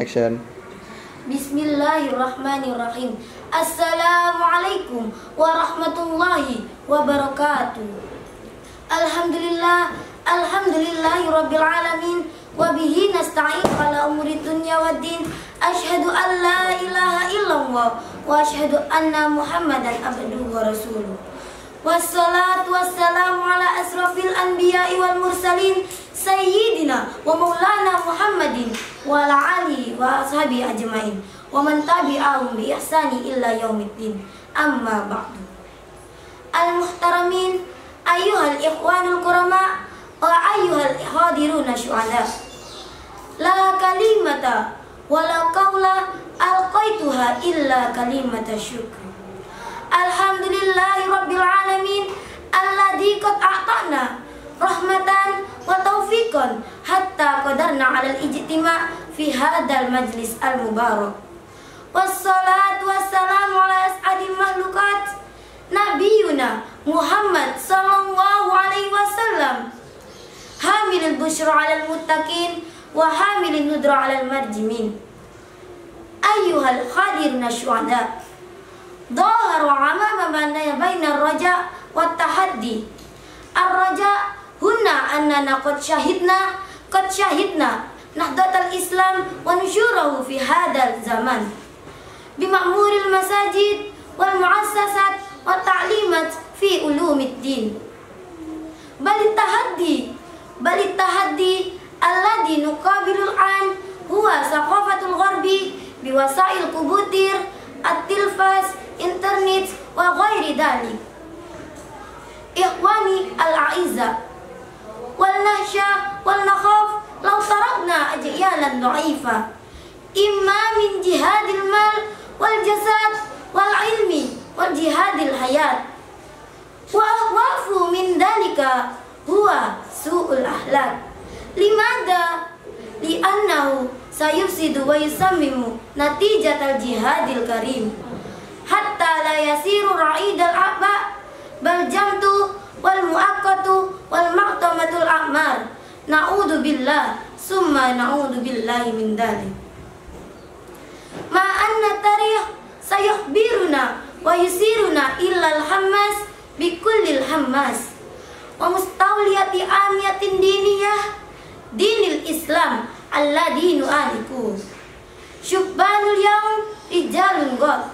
Action. Bismillahirrahmanirrahim. Assalamualaikum warahmatullahi wabarakatuh. Alhamdulillah, alhamdulillahi rabbil alamin wa bihi nasta'in ala umuri dunya waddin. Asyhadu an la ilaha illallah wa asyhadu anna Muhammadan abduhu wa rasuluh. Wassalatu wassalamu ala asrafil anbiya'i wal mursalin sayyidina wa maulana Muhammadin wa ala alihi wa ashabi ajmain. Wa man tabi'ahum bi ihsani illa yaumiddin amma ba'du. Al muhtaramin ayyuhal ikhwanul kurama wa ayyuhal hadiruna syuhada la kalimata wa la qawla ala al-ijtima fi hadal majlis al-mubarak. Wassalatu wassalamu ala Nabiuna Muhammad sallallahu alaihi wasallam Hamilul busyra al-muttaqin wa hamilun al-marjimin Ayyuhal khadirna syuhada Dahar wa amama mana raja wa Raja syahidna Qad nahdlatul Islam wa nusyurahu fi hadal zaman. Bima'muril masajid wal muassasat wa ta'limat fi ulumiddin bal tahaddi bal tahaddi alladhi nuqabilul an huwa saqafatul gharbi biwasail kubutir at-tilfas internet wa ghairi dhalik. Ikhwani al-a'izzah wal nahsya wal nakhaf law tarakna ajyalan dha'ifa. Imma min jihadil mal wal jasad wal ilmi wal jihadil hayat. Wa ahwafu min dalika huwa su'ul ahlak. Limada? Li'annahu sayufsidu wa yusammimu natijatal jihadil karim. Hatta la yasiru ra'idal aba bal jam wal muakkatu wal maqtamatul akmar na'udzu billah summa na'udzu billahi min dzalik ma anna tarih wa yusiruna illal hammas bikullil hammas. Wa mustawliyati amiyatin diniyah dinil islam Allah dinu aliku syubbanul yaum rijalun god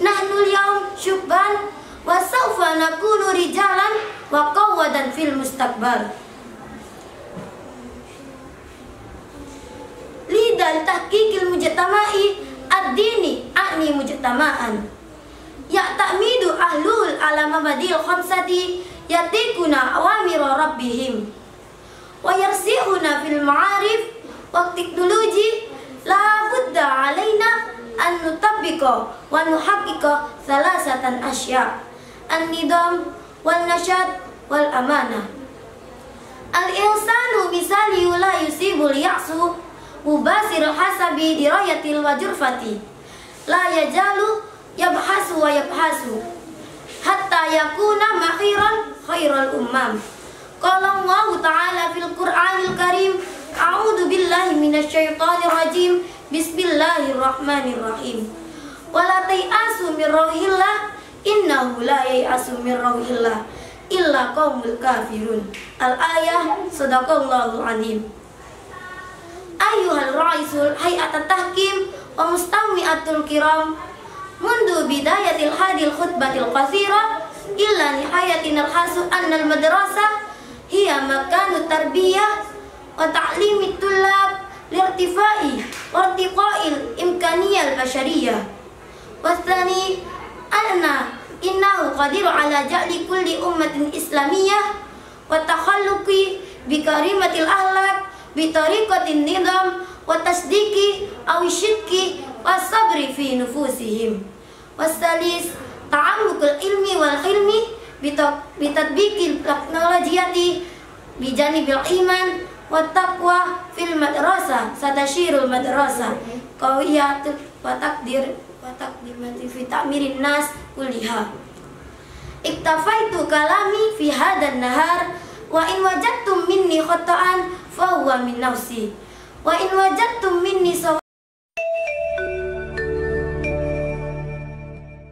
nahnul yaum syubban wa sawfa nakunu rijalan وقودا في المستقبل لذا التحقيق المجتمعي الديني أعني مجتمعا يعتمد أهلول على مبادئ الخمسة يتيكون أوامر ربهم ويرسخون في المعارف والتكنولوجي لا بد علينا أن نطبق ونحقق ثلاثة أشياء النظام wal nasyad wal amanah. Al insanu misali la yusibul ya'su mubasir hasabi dirayatil wajurfati la yajalu yabhasu wa yabhasu hatta yakuna makhiran khairal ummam. Qala Allah Ta'ala fil Qur'anil Karim A'udzu billahi minasyaitonir rajim Bismillahirrahmanirrahim Wala tayasu min rauhillah innahu la ya'asu min illa qaumul kafirun. Al ayah sadaqallahu alim. Ayuhal ra'isul hayat tahkim wa mustami'atul kiram. Mundu bidayatil hadil khutbatil qasira illa nihayatin al hasu anna al madrasah hiya makanu tarbiyah wa ta'limi tulab lirtifai wa irtiqail imkaniyal basyariyah wasani anna innahu qadiru ala ja'li kulli ummatin islamiyah wa takhalluqi bi karimatil ahlak bi tariqatin nidam wa tasdiki aw syidki wa sabri fi nufusihim. Wasalis ta'amukul ilmi wal ilmi bitadbiki teknologiati bijani bil iman wa taqwa fil madrasah satashirul madrasah. Qawiyatul wa takdir watak bimati fitak mirin nas kulliha. Iktafaitu kalami fi hadan nahar wa in wajatum minni khata'an fa huwa min nafsi. Wa in wajatum minni sawa